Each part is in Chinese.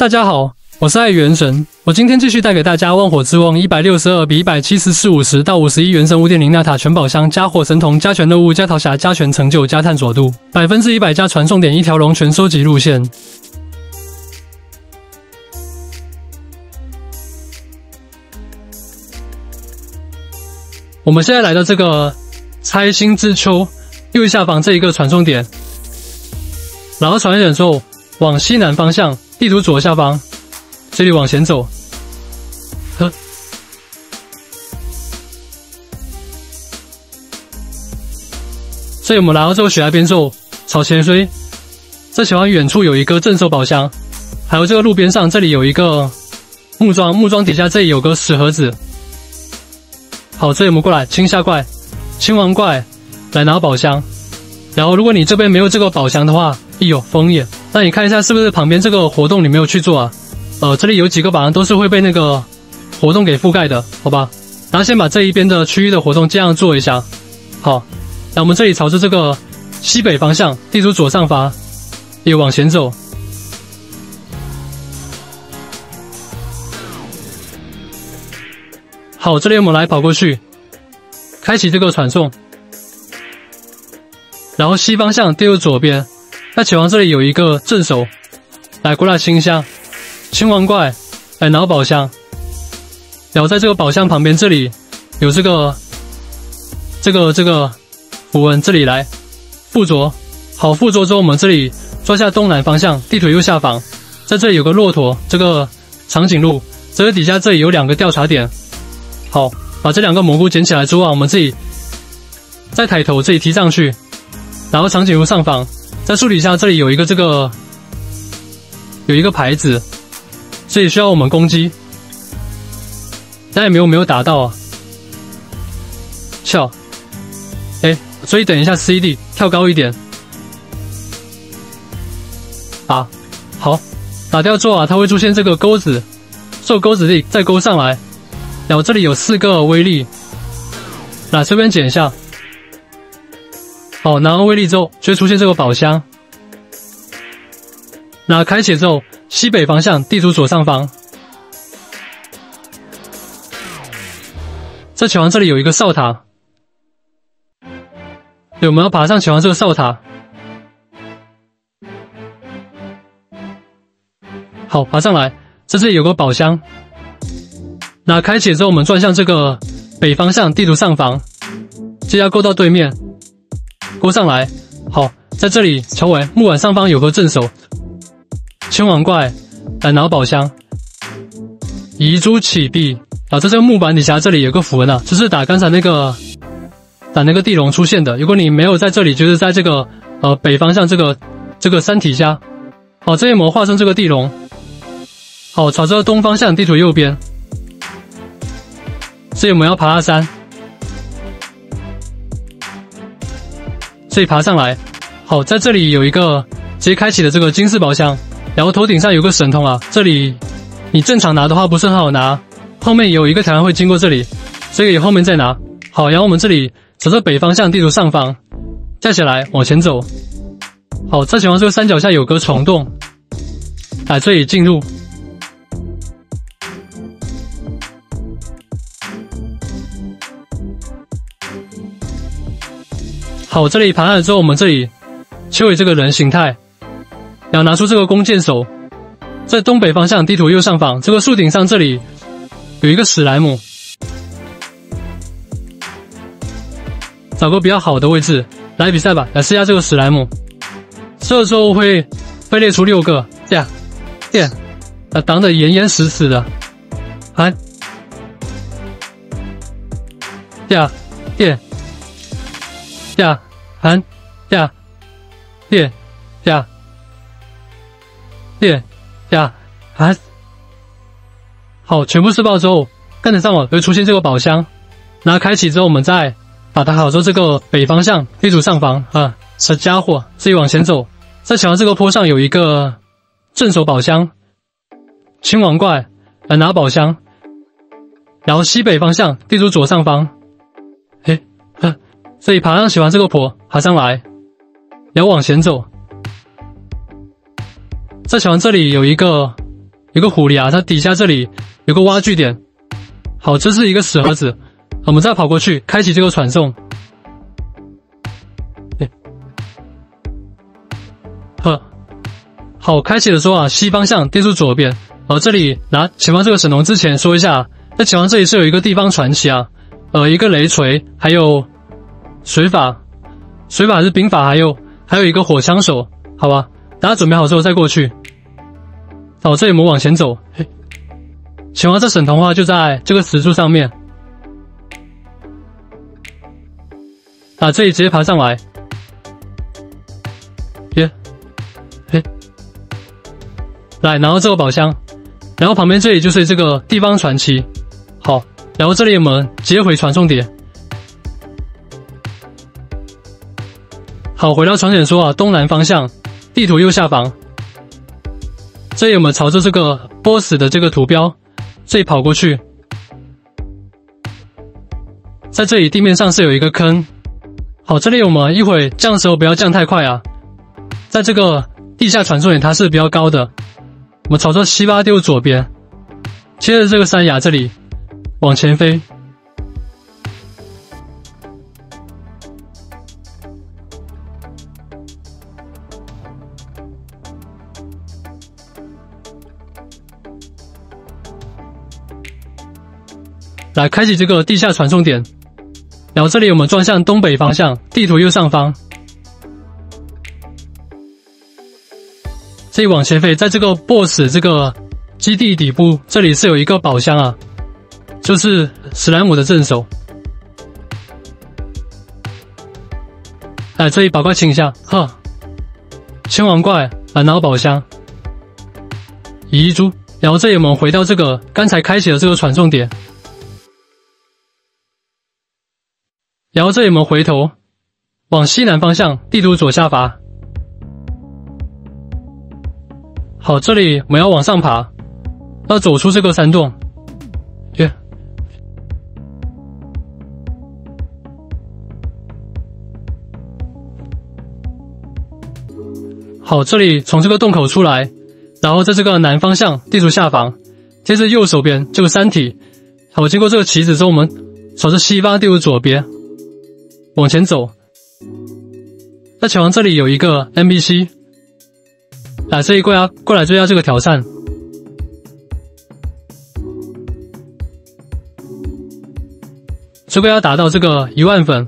大家好，我是爱元神。我今天继续带给大家《万火之王》一百六十二比一百七十四五十到五十一元神五点零纳塔全宝箱加火神童加全任务加桃侠加全成就加探索度百分之一百加传送点一条龙全收集路线。我们现在来到这个猜星之丘右下方这一个传送点，然后传送点之后往西南方向。地图左下方，这里往前走。呵，这里我们来到这个悬崖边之后，朝前追。这前方远处有一个镇守宝箱，还有这个路边上这里有一个木桩，木桩底下这里有个石盒子。好，这里我们过来清下怪，清完怪来拿宝箱。然后如果你这边没有这个宝箱的话，哎呦，封眼。那你看一下是不是旁边这个活动你没有去做啊？呃，这里有几个保安都是会被那个活动给覆盖的，好吧？然后先把这一边的区域的活动这样做一下。好，那我们这里朝着这个西北方向，地图左上方，也往前走。好，这里我们来跑过去，开启这个传送，然后西方向地图左边。在前王这里有一个镇守，来过来清一下，清完怪来拿宝箱，然后在这个宝箱旁边这里有这个这个这个符文，这里来附着，好附着之后我们这里抓下东南方向，地图右下方，在这里有个骆驼，这个长颈鹿，这个底下这里有两个调查点，好，把这两个蘑菇捡起来之后，我们这里再抬头这里提上去，然后长颈鹿上方。在树底下，这里有一个这个，有一个牌子，这里需要我们攻击，但也没有没有打到啊，跳，哎，所以等一下 C D 跳高一点，啊，好，打掉之后啊，它会出现这个钩子，受钩子力再勾上来，然后这里有四个威力，那这边捡一下。好，拿完威力之后，就会出现这个宝箱。那开启之后，西北方向地图左上方，在前方这里有一个哨塔。对，我们要爬上前方这个哨塔。好，爬上来，在这里有个宝箱。那开启之后，我们转向这个北方向地图上方，接要勾到对面。勾上来，好，在这里桥尾木板上方有个镇守，千王怪来拿宝箱，遗珠起壁啊，在这个木板底下这里有个符文啊，就是打刚才那个打那个地龙出现的。如果你没有在这里，就是在这个呃北方向这个这个山体下，好，这一模化身这个地龙，好，朝着东方向地图右边，所以我们要爬下山。这里爬上来，好，在这里有一个直接开启的这个金饰宝箱，然后头顶上有个神通啊，这里你正常拿的话不是很好拿，后面有一个条案会经过这里，所以后面再拿。好，然后我们这里朝着北方向地图上方架起来往前走，好，在前方这个山脚下有个虫洞，来这里进入。好，这里爬上来之后，我们这里修为这个人形态，然后拿出这个弓箭手，在东北方向地图右上方这个树顶上这里有一个史莱姆，找个比较好的位置来比赛吧，来试一下这个史莱姆，射之后会会列出六个，这样，电，啊挡得严严实实的，啊，样，电。下盘下变下变下啊，好，全部释放之后，跟着上网会出现这个宝箱，然后开启之后，我们再把它好做这个北方向地图上方啊，这家伙自己往前走，在桥这个坡上有一个镇守宝箱，青王怪来拿宝箱，然后西北方向地图左上方。所以爬上喜欢这个坡，爬上来，然后往前走。在前方这里有一个有个狐狸啊，它底下这里有个挖据点。好，这是一个死盒子，我们再跑过去，开启这个传送。呵，好，开启的时候啊，西方向定住左边。呃，这里拿前方这个神龙之前说一下，在前方这里是有一个地方传奇啊，呃，一个雷锤，还有水法，水法是兵法，还有还有一个火枪手，好吧，大家准备好之后再过去。好，这里我们往前走，嘿，前方这神童话就在这个石柱上面，啊，这里直接爬上来，耶，嘿，来，然后这个宝箱，然后旁边这里就是这个地方传奇，好，然后这里我们直接回传送点，好，回到传点说啊，东南方向，地图右下方。这里我们朝着这个 boss 的这个图标，这里跑过去，在这里地面上是有一个坑，好，这里我们一会降的时候不要降太快啊，在这个地下传送点它是比较高的，我们朝着西巴丢左边，接着这个山崖这里往前飞。来开启这个地下传送点，然后这里我们转向东北方向，地图右上方，这里往前飞，在这个 BOSS 这个基地底部，这里是有一个宝箱啊，就是史莱姆的镇守。来，这里宝怪清一下，哈，千王怪啊，然后宝箱，遗珠，然后这里我们回到这个刚才开启的这个传送点。然后这里我们回头往西南方向，地图左下方。好，这里我们要往上爬，要走出这个山洞。耶。好，这里从这个洞口出来，然后在这个南方向地图下方，接着右手边这个山体。好，经过这个棋子之后，我们朝着西方地图左边。往前走，在前方这里有一个 NPC，啊，这一关啊过来追下这个挑战，这个要达到这个一万粉。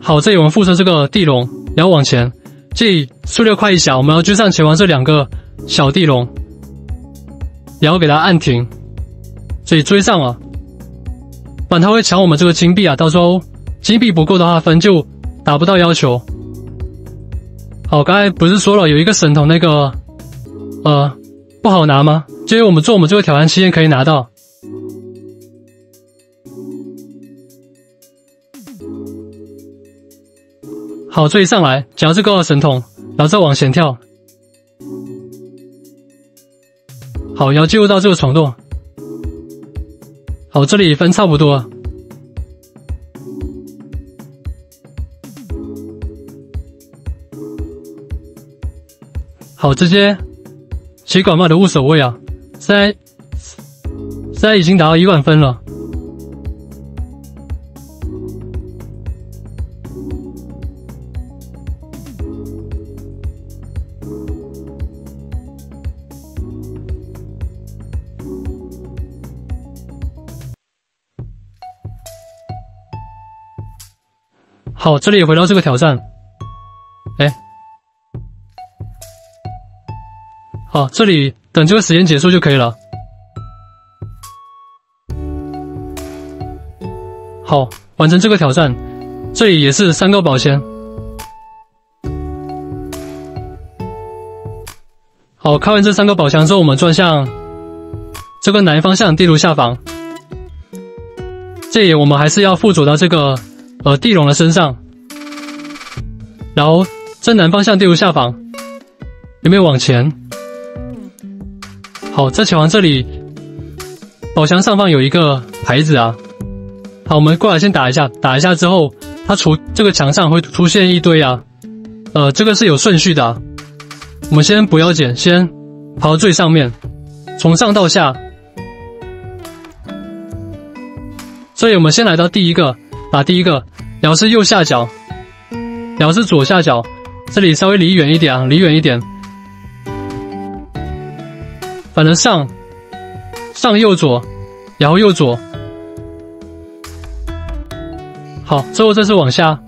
好，这里我们附身这个地龙，然后往前，这里速度快一小，我们要追上前方这两个小地龙，然后给它按停，这里追上了。不然他会抢我们这个金币啊！到时候金币不够的话，分就达不到要求。好，刚才不是说了有一个神童那个，呃，不好拿吗？就为我们做我们这个挑战期间可以拿到。好，这一上来夹这个神童，然后再往前跳。好，然后进入到这个虫洞。好，这里分差不多。好，这些血管帽的无所谓啊。现在现在已经达到一万分了。好，这里回到这个挑战，哎，好，这里等这个时间结束就可以了。好，完成这个挑战，这里也是三个宝箱。好，开完这三个宝箱之后，我们转向这个南方向地图下方，这里我们还是要附着到这个。呃，地龙的身上，然后正南方向地图下方，有没有往前？好，在前方这里，宝箱上方有一个牌子啊。好，我们过来先打一下，打一下之后，它出这个墙上会出现一堆啊。呃，这个是有顺序的。我们先不要捡，先跑到最上面，从上到下。所以我们先来到第一个，打第一个，然后是右下角，然后是左下角，这里稍微离远一点啊，离远一点。反正上上右左，然后右左。好，之后这是往下，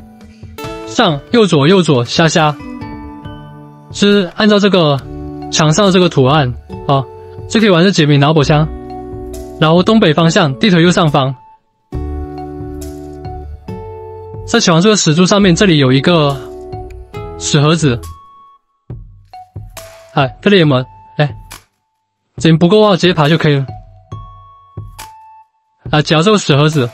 上右左右左下下，是按照这个墙上的这个图案啊，这可以玩是解谜脑补箱，然后东北方向地图右上方，在小王这个石柱上面，这里有一个石盒子，哎，这里有门，哎，这不够啊，直接爬就可以了，啊，夹这个石盒子。